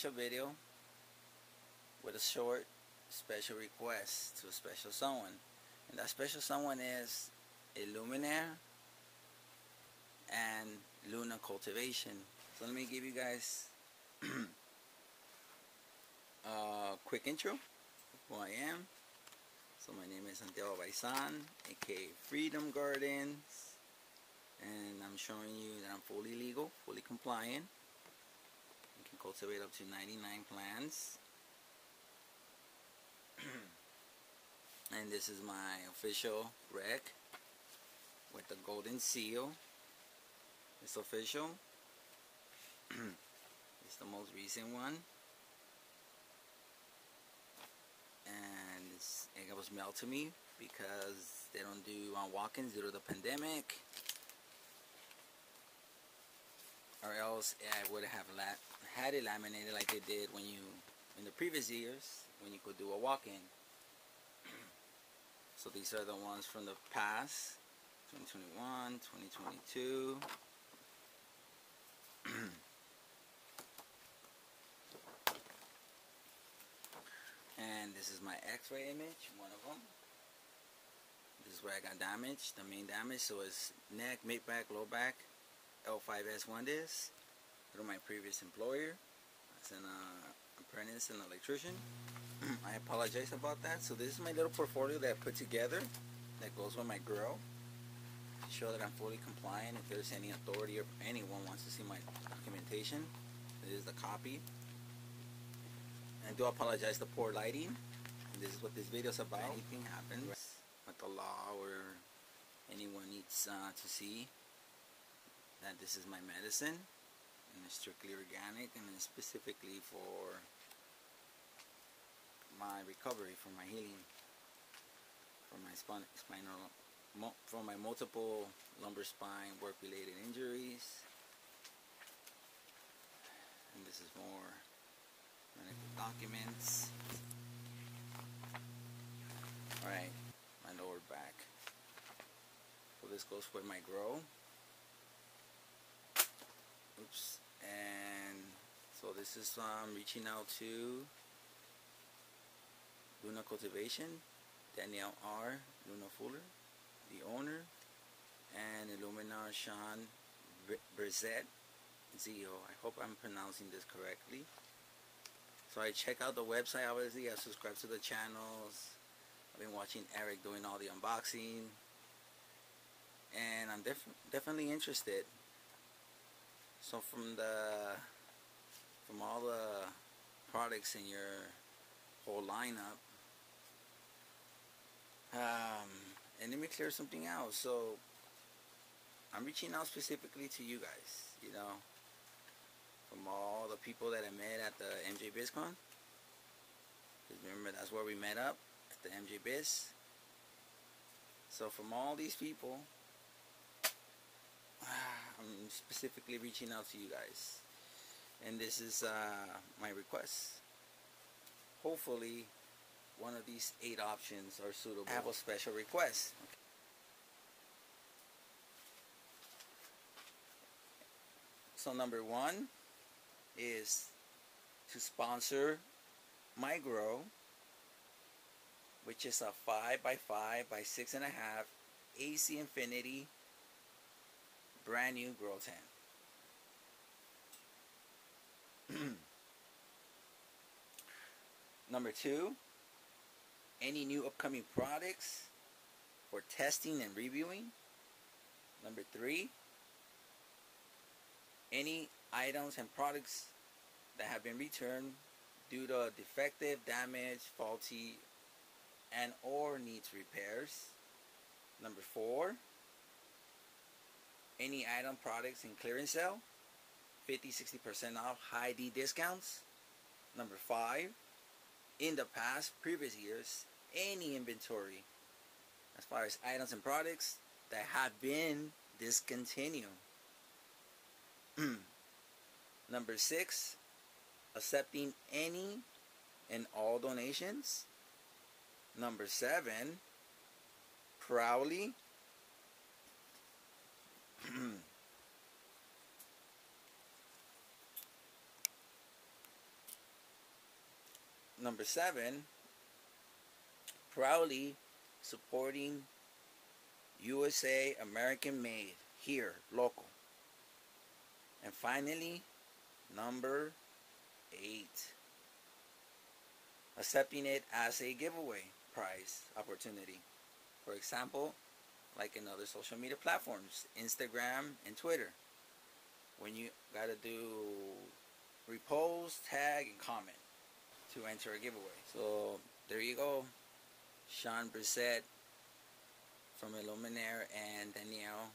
special video with a short special request to a special someone, and that special someone is Iluminar and Luna Cultivation. So let me give you guys a quick intro of who I am. So my name is Santiago Baisan, aka Freedom Gardens, and I'm showing you that I'm fully legal, fully compliant. Cultivate up to 99 plants. and this is my official rec with the golden seal. It's official. it's the most recent one. And it was mailed to me because they don't do on walk-ins due to the pandemic or else I would have la had it laminated like they did when you in the previous years when you could do a walk-in. So these are the ones from the past 2021 2022 and this is my x-ray image one of them this is where I got damaged the main damage. So it's neck mid back low back L5S1 disc through my previous employer as an uh, apprentice and electrician. I apologize about that. So this is my little portfolio that I put together that goes with my grill to show that I'm fully compliant. If there's any authority or anyone wants to see my documentation this is the copy. I do apologize for poor lighting. This is what this video is about. If anything happens with the law or anyone needs uh, to see that this is my medicine and strictly organic and specifically for my recovery, for my healing, for my spine, spinal, for my multiple lumbar spine work related injuries. And this is more medical documents. Alright my lower back. So this goes for my grow oops. And so this is um, reaching out to Luna Cultivation Danielle R. Luna Fuller the owner and Iluminar Sean Brzett Zio I hope I'm pronouncing this correctly. So I check out the website obviously. I subscribe to the channels. I've been watching Eric doing all the unboxing. And I'm def definitely interested so from the from all the products in your whole lineup um, and let me clear something out. So I'm reaching out specifically to you guys you know from all the people that I met at the MJ BizCon. Remember that's where we met up at the MJ Biz. So from all these people I'm specifically reaching out to you guys. And this is uh, my request. Hopefully one of these eight options are suitable. I have a special request. So number one is to sponsor my grow which is a 5 by 5 by 6 and a half AC Infinity brand new grow tent. Number two, any new upcoming products for testing and reviewing. Number three, any items and products that have been returned due to defective, damage, faulty, and or needs repairs. Number four, any item products in clearance sale, 50-60% off high D discounts. Number five, in the past, previous years, any inventory as far as items and products that have been discontinued. Number six, accepting any and all donations. Number seven, proudly Number seven, proudly supporting USA American made here, local. And finally, number eight, accepting it as a giveaway prize opportunity. For example, like in other social media platforms, Instagram and Twitter. When you gotta do repost, tag, and comment to enter a giveaway. So there you go. Sean Brissett from Iluminar and Danielle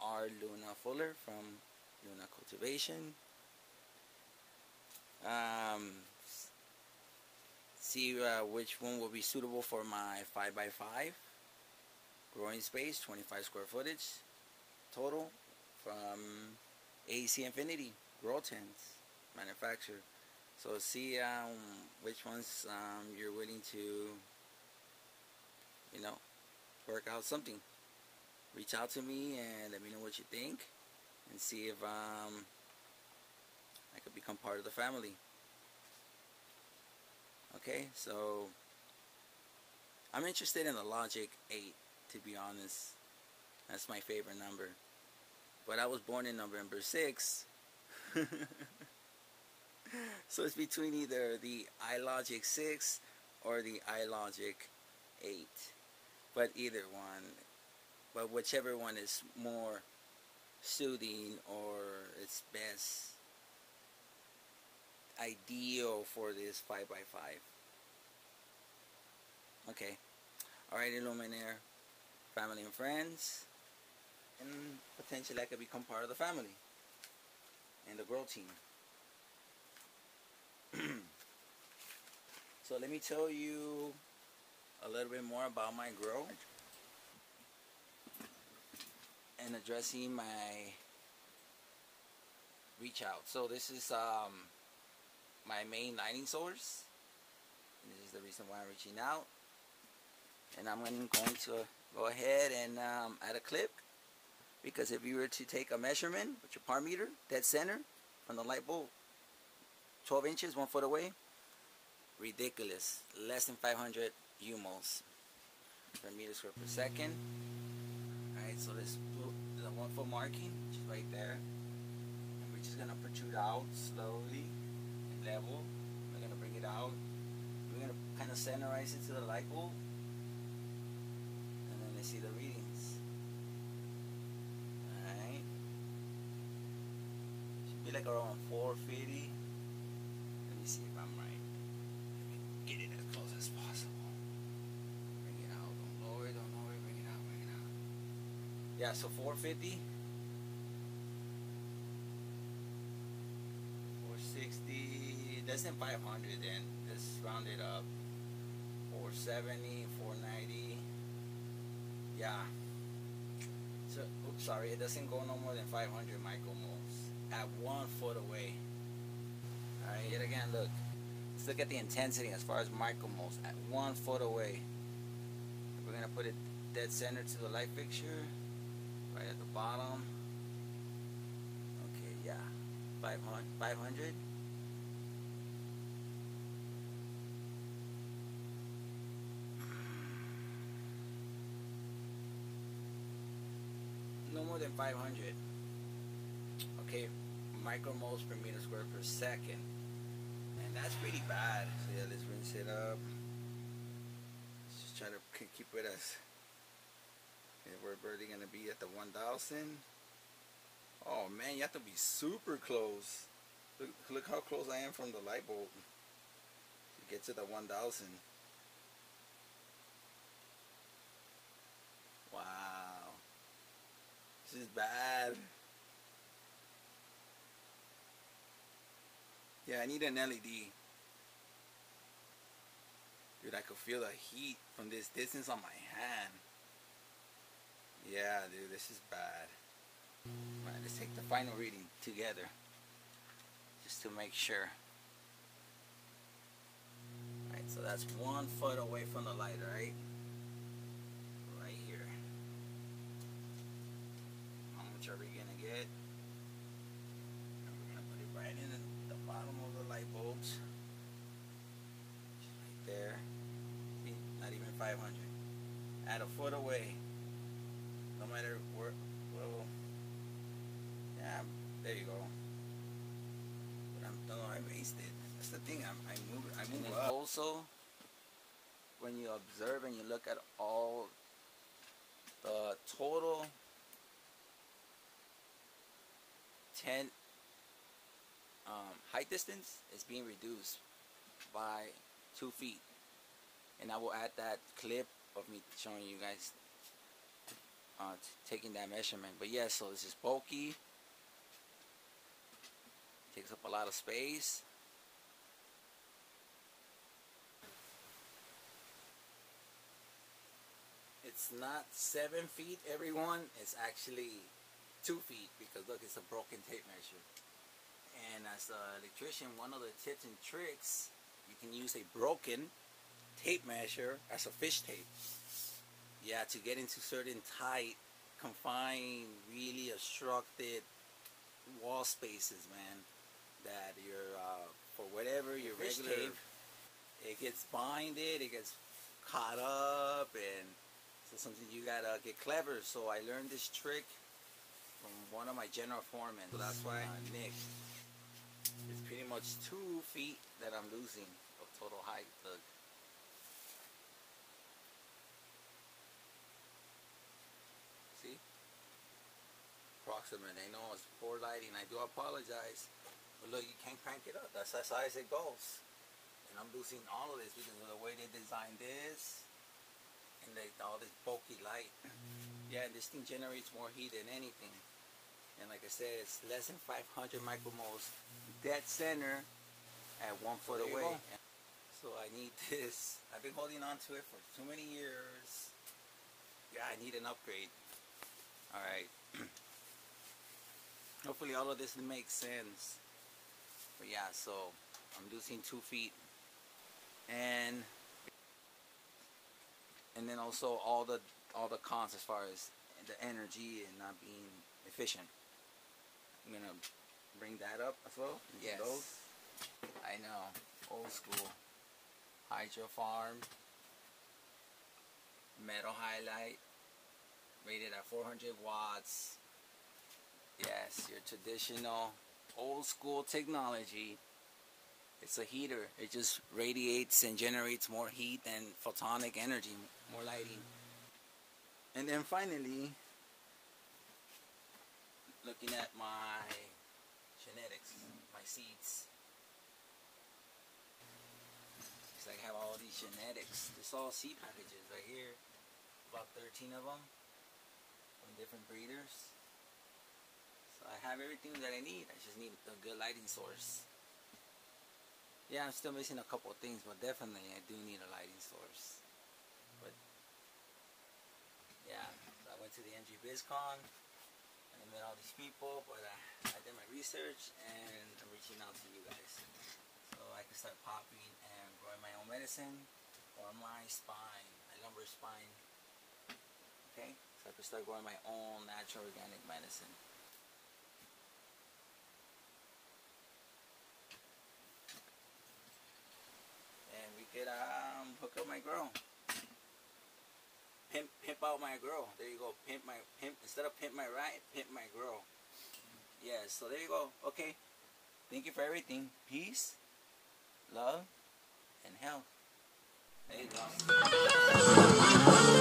R. Luna Fuller from Luna Cultivation. Um, see uh, which one will be suitable for my 5x5 growing space 25 square footage total from AC Infinity grow tents manufacturer so see um, which ones um, you're willing to you know work out something. Reach out to me and let me know what you think and see if um, I could become part of the family. Okay so I'm interested in the Logic 8 to be honest. That's my favorite number. But I was born in November 6. so it's between either the iLogic 6 or the iLogic 8. But either one. But whichever one is more soothing or it's best ideal for this 5x5. Okay. Alright, Iluminar family and friends, and potentially I could become part of the family and the grow team. so let me tell you a little bit more about my grow and addressing my reach out. So this is um, my main lighting source. And this is the reason why I'm reaching out. And I'm going to go ahead and um, add a clip. Because if you were to take a measurement with your par meter dead center from the light bulb 12 inches one foot away ridiculous. Less than 500 UMOs per meter square per second. Alright so this the one foot marking which is right there. And we're just gonna protrude out slowly and level. We're gonna bring it out. We're gonna kind of centerize it to the light bulb see the readings. Alright. Should be like around 450. Let me see if I'm right. Let me get it as close as possible. Bring it out. Don't lower it, don't lower it. Bring it out, bring it out. Yeah, so 450. 460. That's in 500 then. Let's round it up. 470, 490 yeah so oops sorry it doesn't go no more than 500 micromoles at one foot away. Alright yet again look. Let's look at the intensity as far as micromoles at one foot away. We're gonna put it dead center to the light fixture right at the bottom. Okay yeah 500 500 no more than 500 okay micromoles per meter square per second and that's pretty bad so yeah let's rinse it up let's just try to keep it as we're barely gonna be at the 1000 Oh man, you have to be super close. Look, look how close I am from the light bulb. To get to the 1000. Wow. This is bad. Yeah, I need an LED. Dude, I could feel the heat from this distance on my hand. Yeah, dude, this is bad. Let's take the final reading together. Just to make sure. Alright, so that's one foot away from the light? Right here. How much are we gonna get? We're gonna put it right in the bottom of the light bulbs. Right there. See, not even 500. At a foot away. No matter where, well, yeah, there you go. But I'm, no, I wasted. That's the thing. I'm, I move, I move up. Also, when you observe and you look at all the total 10 um, height distance is being reduced by two feet. And I will add that clip of me showing you guys uh, taking that measurement. But yeah so this is bulky. Takes up a lot of space. It's not seven feet everyone. It's actually two feet because look it's a broken tape measure. And as an electrician one of the tips and tricks you can use a broken tape measure as a fish tape. Yeah to get into certain tight confined really obstructed wall spaces man that you're uh, for whatever your Fish regular tape. it gets binded it gets caught up and so something you gotta get clever. So I learned this trick from one of my general foremen so that's why uh, Nick it's pretty much two feet that I'm losing of total height look. See? Approximate I know it's poor lighting I do apologize. But look you can't crank it up that's as high as it goes. And I'm losing all of this because of the way they designed this and they, all this bulky light. Yeah, this thing generates more heat than anything. And like I said, it's less than 500 micromoles dead center at one foot there away. So I need this. I've been holding on to it for too many years. Yeah, I need an upgrade. Alright. Hopefully all of this makes sense. But yeah, so I'm losing two feet. And and then also all the all the cons as far as the energy and not being efficient. I'm gonna bring that up as well. Yes. Those. I know. Old school. Hydro farm. Metal halide. Rated at 400 watts. Yes, your traditional old school technology. It's a heater. It just radiates and generates more heat and photonic energy, more lighting. And then finally, looking at my genetics, my seeds. Like I have all these genetics. It's all seed packages right here. About 13 of them from different breeders. So I have everything that I need. I just need a good lighting source. Yeah, I'm still missing a couple of things, but definitely I do need a lighting source. But yeah, so I went to the MJ BizCon I met all these people, but I, I did my research and I'm reaching out to you guys. So I can start popping and growing my own medicine for my spine, my lumbar spine. Okay, so I can start growing my own natural organic medicine. and we could um hook up my girl. Pimp pimp out my girl. There you go. Pimp my pimp instead of pimp my right, pimp my girl. Yeah, so there you go. Okay. Thank you for everything. Peace, love, and health. There you go.